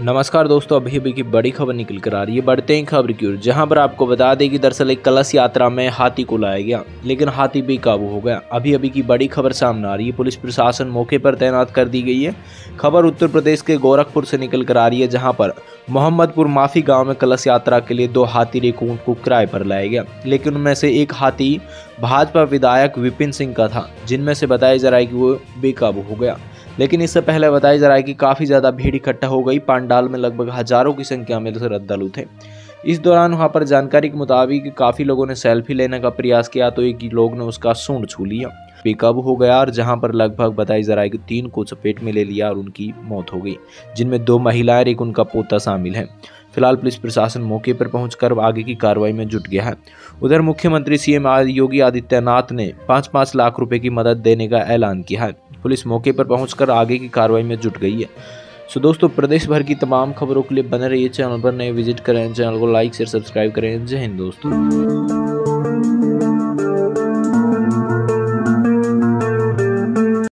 नमस्कार दोस्तों, अभी अभी की बड़ी खबर निकल कर आ रही है। बढ़ते हैं खबर की ओर। जहाँ पर आपको बता दें कि दरअसल एक कलश यात्रा में हाथी को लाया गया, लेकिन हाथी बेकाबू हो गया। अभी अभी की बड़ी खबर सामने आ रही है। पुलिस प्रशासन मौके पर तैनात कर दी गई है। खबर उत्तर प्रदेश के गोरखपुर से निकल कर आ रही है, जहाँ पर मोहम्मदपुर माफ़ी गाँव में कलश यात्रा के लिए दो हाथी रेकून को किराए पर लाया गया। लेकिन उनमें से एक हाथी भाजपा विधायक विपिन सिंह का था, जिनमें से बताया जा रहा है कि वो बेकाबू हो गया। लेकिन इससे पहले बताया जा रहा है कि काफ़ी ज़्यादा भीड़ इकट्ठा हो गई। पांडाल में लगभग हज़ारों की संख्या में श्रद्धालु थे। इस दौरान वहाँ पर जानकारी के मुताबिक काफ़ी लोगों ने सेल्फी लेने का प्रयास किया तो एक लोग ने उसका सूंड छू लिया। बेकाबू हो गया और जहाँ पर लगभग बताई जा रहा है कि तीन को चपेट में ले लिया और उनकी मौत हो गई, जिनमें दो महिलाएँ और एक उनका पोता शामिल है। फ़िलहाल पुलिस प्रशासन मौके पर पहुंचकर आगे की कार्रवाई में जुट गया है। उधर मुख्यमंत्री सीएम योगी आदित्यनाथ ने पाँच पाँच लाख रुपए की मदद देने का ऐलान किया है। पुलिस मौके पर पहुंचकर आगे की कार्रवाई में जुट गई है। सो दोस्तों, प्रदेश भर की तमाम खबरों के लिए बने रहिए चैनल पर। नए विज़िट करें, चैनल को लाइक, शेयर, सब्सक्राइब करें। जय हिंद दोस्तों।